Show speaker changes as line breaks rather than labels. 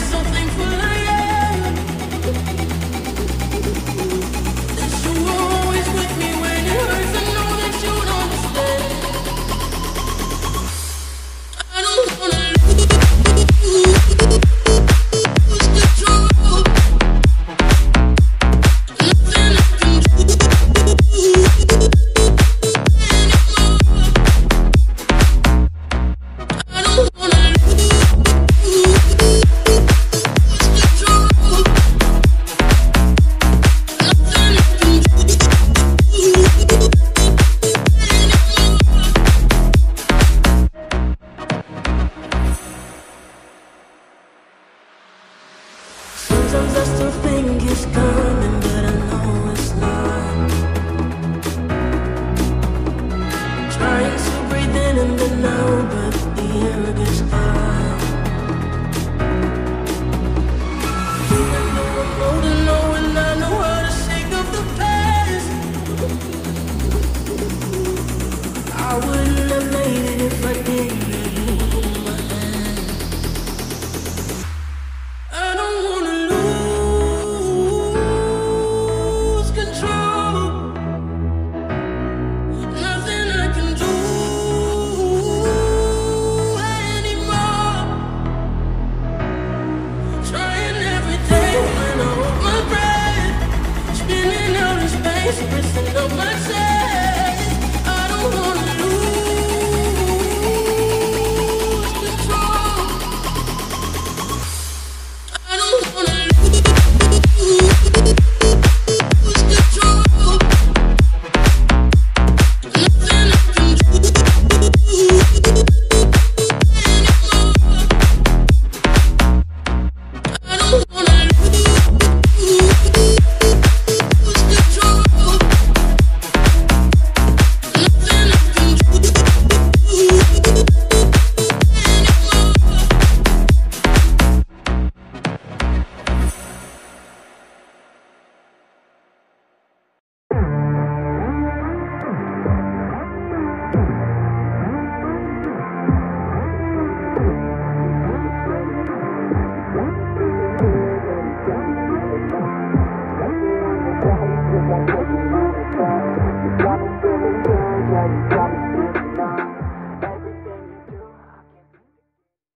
so thankful. sometimes I still think it's coming. Christmas.